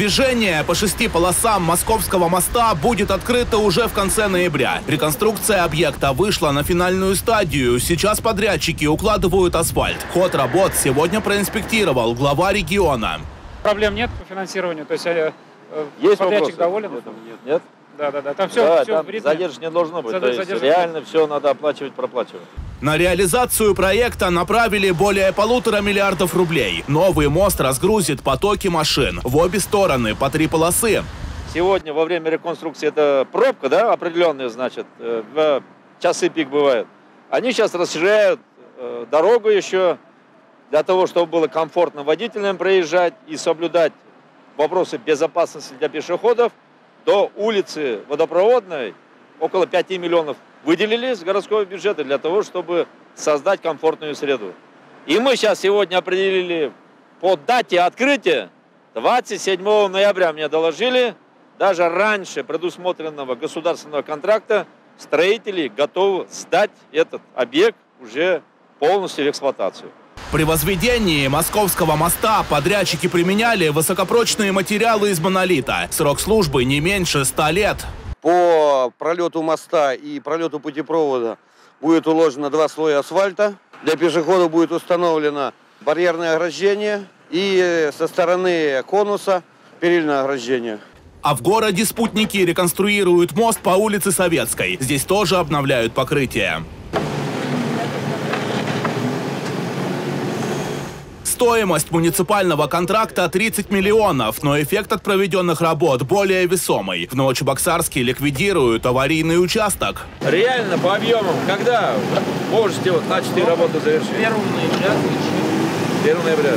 Движение по шести полосам Московского моста будет открыто уже в конце ноября. Реконструкция объекта вышла на финальную стадию. Сейчас подрядчики укладывают асфальт. Ход работ сегодня проинспектировал глава региона. Проблем нет по финансированию? То есть э, э, Есть подрядчик вопросы? доволен? Нет, Нет? Да, да, да. Там все, да, все там в ритме. задержек не должно быть. Зад- То есть реально все надо оплачивать, проплачивать. На реализацию проекта направили более полутора миллиардов рублей. Новый мост разгрузит потоки машин. В обе стороны по три полосы. Сегодня во время реконструкции это пробка, да, определенная, значит, э, в часы пик бывает. Они сейчас расширяют э, дорогу еще для того, чтобы было комфортно водителям проезжать и соблюдать вопросы безопасности для пешеходов. До улицы водопроводной около 5 миллионов выделили с городского бюджета для того, чтобы создать комфортную среду. И мы сейчас сегодня определили по дате открытия 27 ноября мне доложили, даже раньше предусмотренного государственного контракта строители готовы сдать этот объект уже полностью в эксплуатацию. При возведении Московского моста подрядчики применяли высокопрочные материалы из монолита. Срок службы не меньше 100 лет. По пролету моста и пролету путепровода будет уложено два слоя асфальта. Для пешеходов будет установлено барьерное ограждение и со стороны конуса перильное ограждение. А в городе спутники реконструируют мост по улице Советской. Здесь тоже обновляют покрытие. Стоимость муниципального контракта 30 миллионов, но эффект от проведенных работ более весомый. В Новочебоксарске ликвидируют аварийный участок. Реально по объемам, когда можете вот начатые работы завершить? 1 ноября. 1 ноября.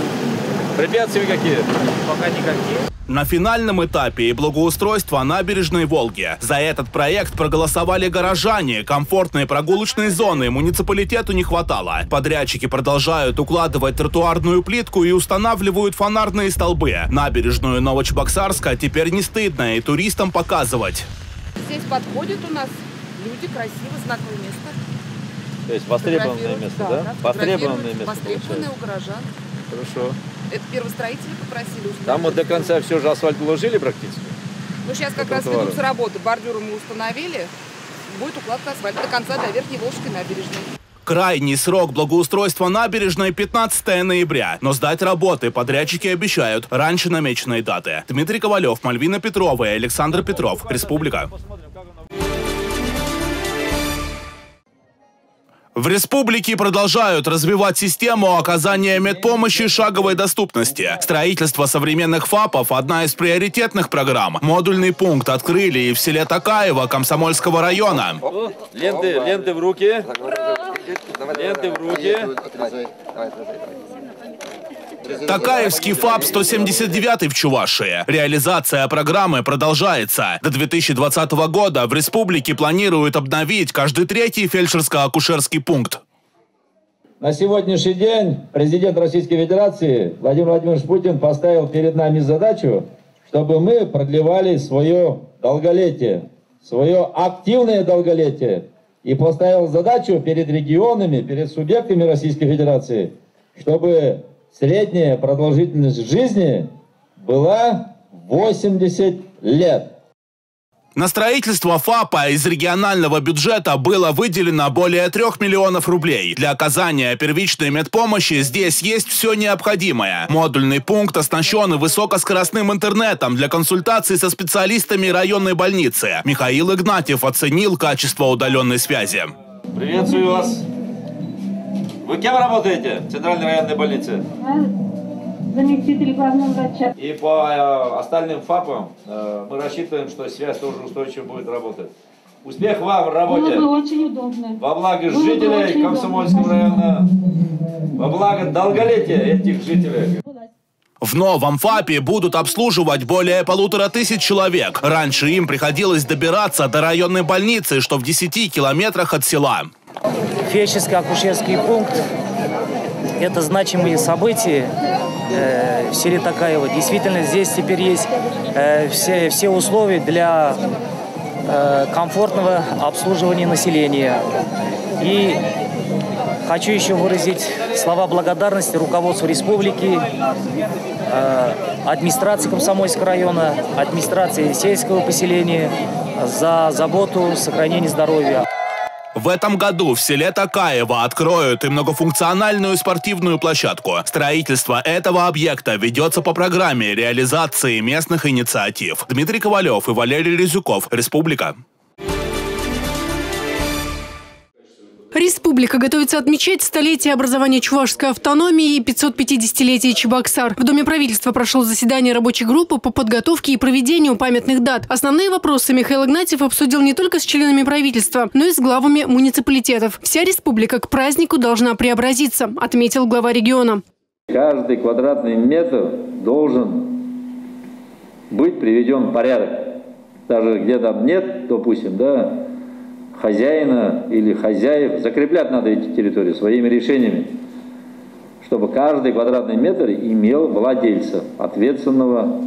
Препятствия какие? Пока никакие. На финальном этапе и благоустройство набережной Волги. За этот проект проголосовали горожане. Комфортной прогулочной зоны муниципалитету не хватало. Подрядчики продолжают укладывать тротуарную плитку и устанавливают фонарные столбы. Набережную Новочебоксарска теперь не стыдно и туристам показывать. Здесь подходят у нас люди, красиво, знаковое место. То есть востребованное место, да? Востребованное фотографируют. место Востребованное у горожан. Хорошо. Это первостроители попросили установить. Там вот до конца все же асфальт уложили практически? Ну, сейчас как раз ведутся работы. Бордюры мы установили. Будет укладка асфальта до конца, до Верхней Волжской набережной. Крайний срок благоустройства набережной 15 ноября. Но сдать работы подрядчики обещают раньше намеченной даты. Дмитрий Ковалев, Мальвина Петрова и Александр Петров. Республика. В республике продолжают развивать систему оказания медпомощи шаговой доступности. Строительство современных ФАПов – одна из приоритетных программ. Модульный пункт открыли и в селе Такаево Комсомольского района. Ленты, ленты в руки. Ленты в руки. Такаевский ФАП 179 в Чувашии. Реализация программы продолжается. До 2020 года в республике планируют обновить каждый третий фельдшерско-акушерский пункт. На сегодняшний день президент Российской Федерации Владимир Владимирович Путин поставил перед нами задачу, чтобы мы продлевали свое долголетие, свое активное долголетие. И поставил задачу перед регионами, перед субъектами Российской Федерации, чтобы средняя продолжительность жизни была 80 лет. На строительство ФАПа из регионального бюджета было выделено более трех миллионов рублей. Для оказания первичной медпомощи здесь есть все необходимое. Модульный пункт оснащен высокоскоростным интернетом для консультаций со специалистами районной больницы. Михаил Игнатьев оценил качество удаленной связи. Приветствую вас. Вы кем работаете в Центральной районной больнице? заместитель главного врача. И по э, остальным ФАПам э, мы рассчитываем, что связь тоже устойчиво будет работать. Успех вам в работе! Было бы очень удобно. Во благо Было бы жителей Комсомольского удобно. района, во благо долголетия этих жителей. В новом ФАПе будут обслуживать более полутора тысяч человек. Раньше им приходилось добираться до районной больницы, что в 10 километрах от села. Фельдшерско-акушерский пункт – это значимые события э, в селе Такаево. Действительно, здесь теперь есть э, все, все условия для э, комфортного обслуживания населения. И хочу еще выразить слова благодарности руководству республики, э, администрации Комсомольского района, администрации сельского поселения за заботу, сохранение здоровья. В этом году в селе Такаево откроют и многофункциональную спортивную площадку. Строительство этого объекта ведется по программе реализации местных инициатив. Дмитрий Ковалев и Валерий Резюков. Республика. Республика готовится отмечать столетие образования чувашской автономии и 550-летие Чебоксар. В Доме правительства прошло заседание рабочей группы по подготовке и проведению памятных дат. Основные вопросы Михаил Игнатьев обсудил не только с членами правительства, но и с главами муниципалитетов. Вся республика к празднику должна преобразиться, отметил глава региона. Каждый квадратный метр должен быть приведен в порядок. Даже где там нет, допустим, да, хозяина или хозяев. Закреплять надо эти территории своими решениями, чтобы каждый квадратный метр имел владельца, ответственного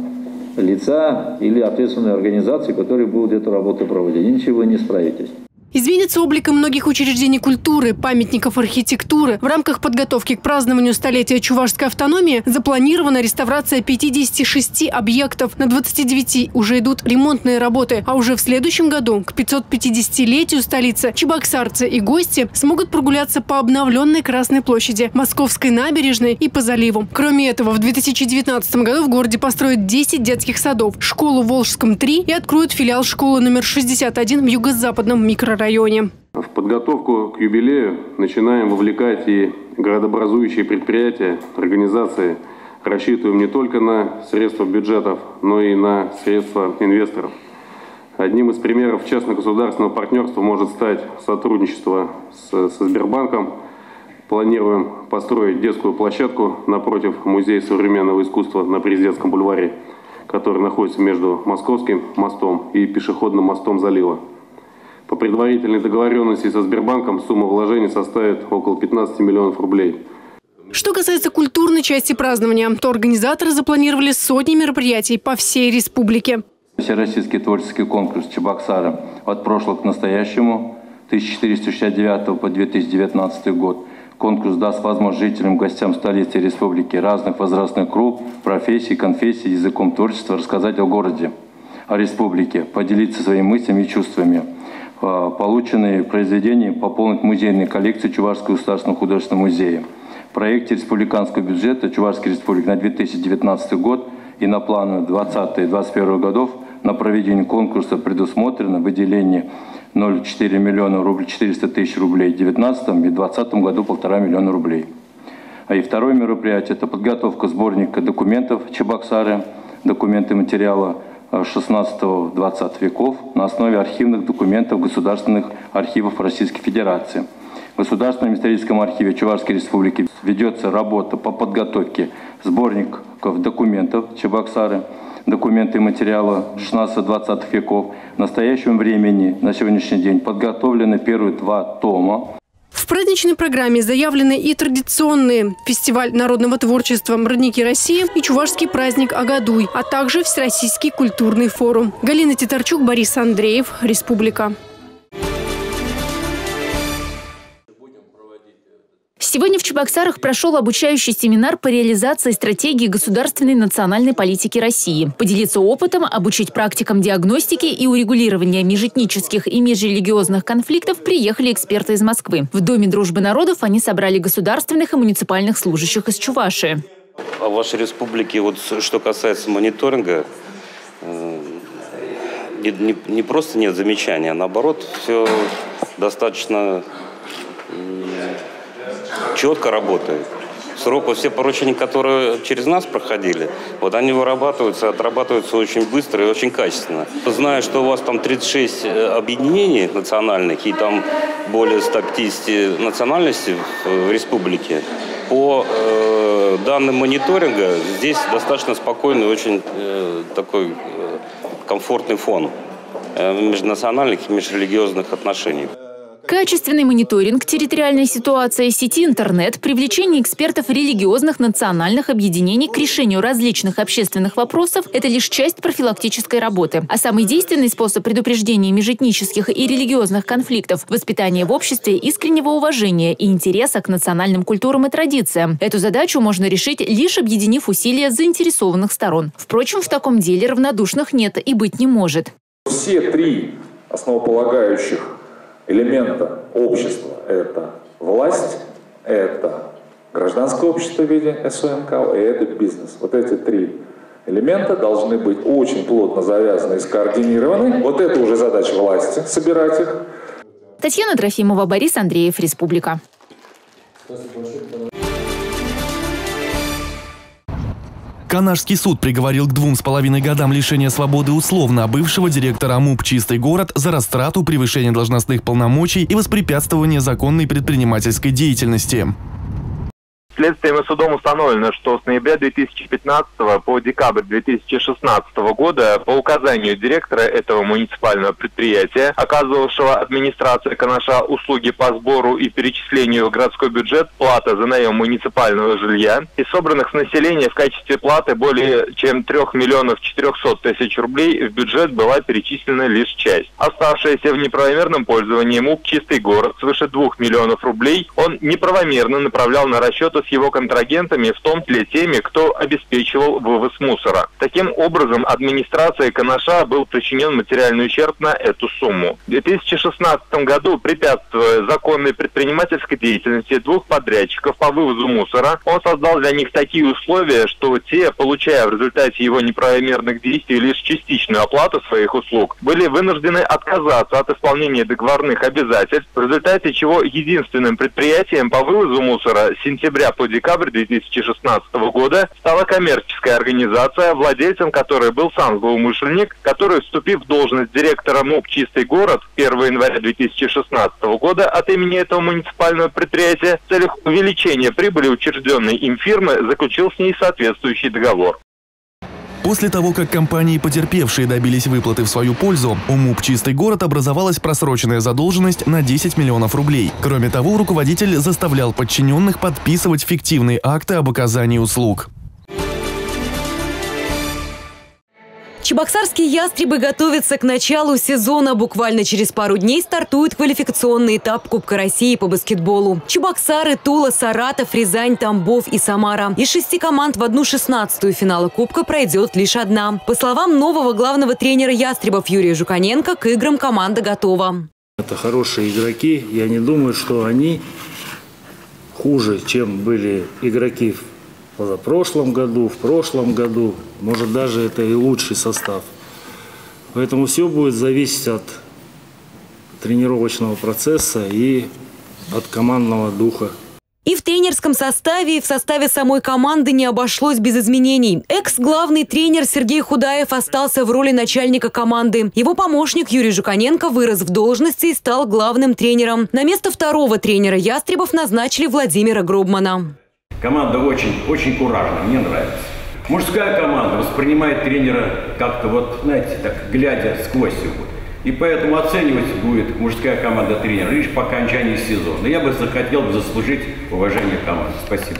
лица или ответственной организации, которые будут эту работу проводить. Ничего не справитесь. Изменится облик и многих учреждений культуры, памятников архитектуры. В рамках подготовки к празднованию столетия чувашской автономии запланирована реставрация 56 объектов. На 29 уже идут ремонтные работы. А уже в следующем году, к 550-летию столицы, чебоксарцы и гости смогут прогуляться по обновленной Красной площади, Московской набережной и по заливу. Кроме этого, в 2019 году в городе построят 10 детских садов, школу в Волжском 3 и откроют филиал школы номер 61 в юго-западном микрорайоне районе. В подготовку к юбилею начинаем вовлекать и городообразующие предприятия, организации. Рассчитываем не только на средства бюджетов, но и на средства инвесторов. Одним из примеров частно-государственного партнерства может стать сотрудничество с, со Сбербанком. Планируем построить детскую площадку напротив Музея современного искусства на Президентском бульваре, который находится между Московским мостом и пешеходным мостом залива. По предварительной договоренности со Сбербанком сумма вложений составит около 15 миллионов рублей. Что касается культурной части празднования, то организаторы запланировали сотни мероприятий по всей республике. Всероссийский творческий конкурс Чебоксара от прошлого к настоящему 1469 по 2019 год. Конкурс даст возможность жителям, гостям столицы республики разных возрастных групп, профессий, конфессий, языком творчества рассказать о городе, о республике, поделиться своими мыслями и чувствами – полученные произведения пополнить музейные коллекции Чувашского государственного художественного музея. В проекте республиканского бюджета Чувашской республики на 2019 год и на планы 2020-2021 годов на проведение конкурса предусмотрено выделение 0,4 миллиона рублей, 400 тысяч рублей в 2019 и 2020 году полтора миллиона рублей. А и второе мероприятие – это подготовка сборника документов Чебоксары, документы материала 16-20 веков на основе архивных документов государственных архивов Российской Федерации. В Государственном историческом архиве Чувашской Республики ведется работа по подготовке сборников документов Чебоксары, документы и материалы 16-20 веков. В настоящем времени, на сегодняшний день, подготовлены первые два тома в праздничной программе заявлены и традиционные фестиваль народного творчества «Родники России» и чувашский праздник Агадуй, а также Всероссийский культурный форум. Галина Титарчук, Борис Андреев, Республика. Сегодня в Чебоксарах прошел обучающий семинар по реализации стратегии государственной национальной политики России. Поделиться опытом, обучить практикам диагностики и урегулирования межэтнических и межрелигиозных конфликтов приехали эксперты из Москвы. В Доме дружбы народов они собрали государственных и муниципальных служащих из Чувашии. А в вашей республике, вот что касается мониторинга, э, не, не, не просто нет замечаний, а наоборот, все достаточно четко работает. Срок, все поручения, которые через нас проходили, вот они вырабатываются, отрабатываются очень быстро и очень качественно. Знаю, что у вас там 36 э, объединений национальных и там более 150 национальностей в республике. По э, данным мониторинга здесь достаточно спокойный, очень э, такой э, комфортный фон э, межнациональных и межрелигиозных отношений. Качественный мониторинг территориальной ситуации, сети интернет, привлечение экспертов религиозных национальных объединений к решению различных общественных вопросов – это лишь часть профилактической работы. А самый действенный способ предупреждения межэтнических и религиозных конфликтов – воспитание в обществе искреннего уважения и интереса к национальным культурам и традициям. Эту задачу можно решить, лишь объединив усилия заинтересованных сторон. Впрочем, в таком деле равнодушных нет и быть не может. Все три основополагающих элемента общества. Это власть, это гражданское общество в виде СОМК и это бизнес. Вот эти три элемента должны быть очень плотно завязаны и скоординированы. Вот это уже задача власти, собирать их. Татьяна Трофимова, Борис Андреев, Республика. Канашский суд приговорил к двум с половиной годам лишения свободы условно бывшего директора МУП «Чистый город» за растрату, превышение должностных полномочий и воспрепятствование законной предпринимательской деятельности. Следствием и судом установлено, что с ноября 2015 по декабрь 2016 года по указанию директора этого муниципального предприятия, оказывавшего администрация Канаша услуги по сбору и перечислению в городской бюджет плата за наем муниципального жилья, и собранных с населения в качестве платы более чем 3 миллионов 400 тысяч рублей в бюджет была перечислена лишь часть. Оставшаяся в неправомерном пользовании МУП «Чистый город» свыше 2 миллионов рублей он неправомерно направлял на расчеты с его контрагентами, в том числе теми, кто обеспечивал вывоз мусора. Таким образом, администрация Канаша был причинен материальный ущерб на эту сумму. В 2016 году, препятствуя законной предпринимательской деятельности двух подрядчиков по вывозу мусора, он создал для них такие условия, что те, получая в результате его неправомерных действий лишь частичную оплату своих услуг, были вынуждены отказаться от исполнения договорных обязательств, в результате чего единственным предприятием по вывозу мусора с сентября по декабрь 2016 года стала коммерческая организация, владельцем которой был сам злоумышленник, который, вступив в должность директора МУП «Чистый город» 1 января 2016 года от имени этого муниципального предприятия в целях увеличения прибыли учрежденной им фирмы заключил с ней соответствующий договор. После того, как компании, потерпевшие, добились выплаты в свою пользу, у МУП «Чистый город» образовалась просроченная задолженность на 10 миллионов рублей. Кроме того, руководитель заставлял подчиненных подписывать фиктивные акты об оказании услуг. Чебоксарские ястребы готовятся к началу сезона. Буквально через пару дней стартует квалификационный этап Кубка России по баскетболу. Чебоксары, Тула, Саратов, Рязань, Тамбов и Самара. Из шести команд в одну шестнадцатую финала Кубка пройдет лишь одна. По словам нового главного тренера ястребов Юрия Жуканенко, к играм команда готова. Это хорошие игроки. Я не думаю, что они хуже, чем были игроки позапрошлом году, в прошлом году. Может, даже это и лучший состав. Поэтому все будет зависеть от тренировочного процесса и от командного духа. И в тренерском составе, и в составе самой команды не обошлось без изменений. Экс-главный тренер Сергей Худаев остался в роли начальника команды. Его помощник Юрий Жуканенко вырос в должности и стал главным тренером. На место второго тренера Ястребов назначили Владимира Гробмана. Команда очень, очень куражная, мне нравится. Мужская команда воспринимает тренера как-то вот, знаете, так, глядя сквозь его. И поэтому оценивать будет мужская команда тренера лишь по окончании сезона. Я бы захотел бы заслужить уважение команды. Спасибо.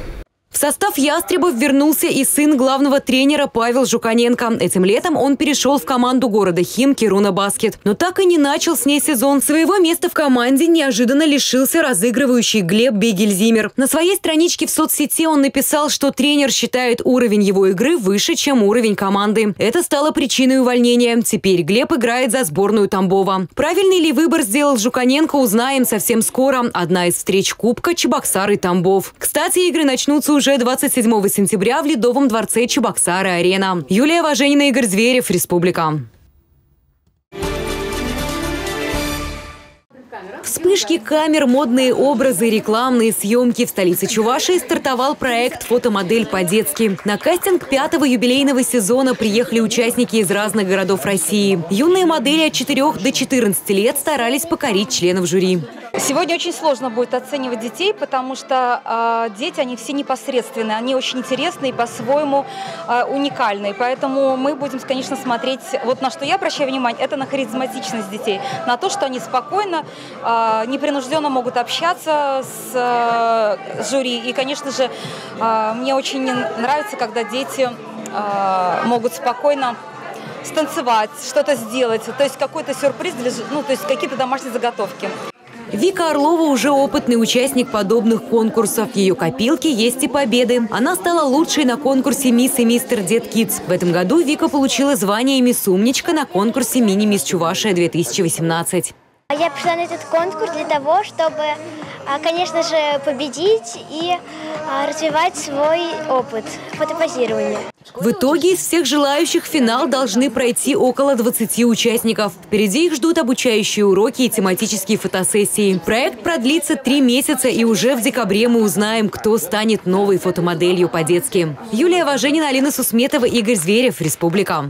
В состав «Ястребов» вернулся и сын главного тренера Павел Жуканенко. Этим летом он перешел в команду города Химки «Руна Баскет». Но так и не начал с ней сезон. Своего места в команде неожиданно лишился разыгрывающий Глеб Бегельзимер. На своей страничке в соцсети он написал, что тренер считает уровень его игры выше, чем уровень команды. Это стало причиной увольнения. Теперь Глеб играет за сборную Тамбова. Правильный ли выбор сделал Жуканенко, узнаем совсем скоро. Одна из встреч Кубка – Чебоксар и Тамбов. Кстати, игры начнутся уже уже 27 сентября в Ледовом дворце Чебоксары-Арена. Юлия Важенина, Игорь Зверев, Республика. Вспышки камер, модные образы, рекламные съемки. В столице Чувашии стартовал проект «Фотомодель по-детски». На кастинг пятого юбилейного сезона приехали участники из разных городов России. Юные модели от 4 до 14 лет старались покорить членов жюри. Сегодня очень сложно будет оценивать детей, потому что э, дети, они все непосредственные, они очень интересные и по-своему э, уникальные. Поэтому мы будем, конечно, смотреть, вот на что я обращаю внимание, это на харизматичность детей, на то, что они спокойно, э, непринужденно могут общаться с э, жюри. И, конечно же, э, мне очень нравится, когда дети э, могут спокойно станцевать, что-то сделать, то есть какой-то сюрприз, для, ну, то есть какие-то домашние заготовки. Вика Орлова уже опытный участник подобных конкурсов. В ее копилке есть и победы. Она стала лучшей на конкурсе «Мисс и мистер Дед Кидс». В этом году Вика получила звание «Мисс Умничка» на конкурсе «Мини-мисс Чувашия-2018. Я пришла на этот конкурс для того, чтобы, а, конечно же, победить и а, развивать свой опыт фотопозирования. В итоге из всех желающих финал должны пройти около 20 участников. Впереди их ждут обучающие уроки и тематические фотосессии. Проект продлится три месяца, и уже в декабре мы узнаем, кто станет новой фотомоделью по-детски. Юлия Важенина, Алина Сусметова, Игорь Зверев, Республика.